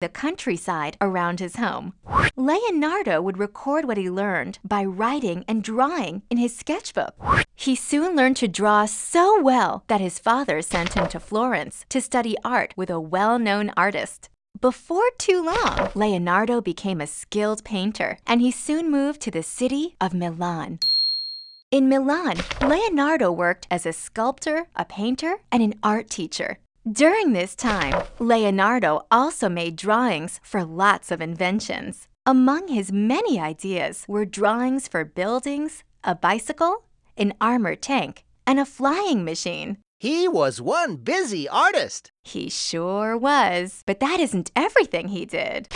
the countryside around his home. Leonardo would record what he learned by writing and drawing in his sketchbook. He soon learned to draw so well that his father sent him to Florence to study art with a well known artist. Before too long, Leonardo became a skilled painter and he soon moved to the city of Milan. In Milan, Leonardo worked as a sculptor, a painter, and an art teacher. During this time, Leonardo also made drawings for lots of inventions. Among his many ideas were drawings for buildings, a bicycle, an armored tank, and a flying machine. He was one busy artist. He sure was. But that isn't everything he did.